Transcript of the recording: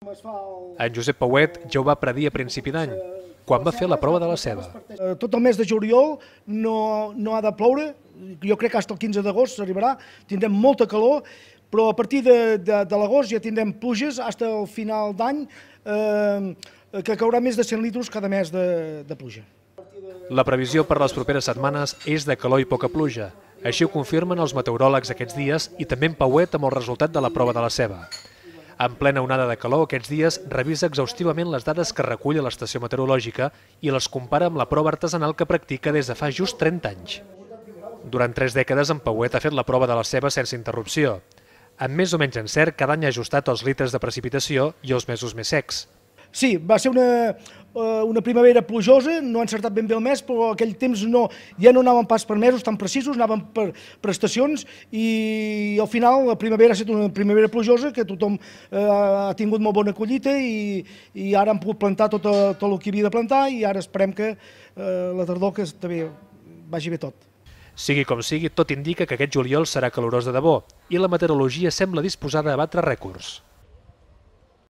En Josep Pauet ja ho va predir a principi d'any, quan va fer la prova de la ceba. Eh, Tot el mes de juliol no, no ha de ploure, jo crec que fins al 15 d'agost s'arribarà, tindrem molta calor, però a partir de, de, de l'agost ja tindrem pluges fins al final d'any, eh, que caurà més de 100 litres cada mes de, de pluja. La previsió per les properes setmanes és de calor i poca pluja. Així ho confirmen els meteoròlegs aquests dies i també en Pauet amb el resultat de la prova de la ceba. En plena onada de calor, aquests dies revisa exhaustivament les dades que recull a l'estació meteorològica i les compara amb la prova artesanal que practica des de fa just 30 anys. Durant tres dècades, en Pauet ha fet la prova de la ceba sense interrupció. Amb més o menys encert, cada any ha ajustat els litres de precipitació i els mesos més secs. Sí, va ser una, una primavera plujosa, no ha encertat ben bé el mes, però aquell temps no, ja no anàvem pas per mesos tan precisos, anàvem per, per estacions i al final la primavera ha estat una primavera plujosa que tothom eh, ha tingut molt bona collita i, i ara han pogut plantar tot, eh, tot el que havia de plantar i ara esperem que eh, la tardor que també vagi bé tot. Sigui com sigui, tot indica que aquest juliol serà calorós de debò i la meteorologia sembla disposada a batre rècords.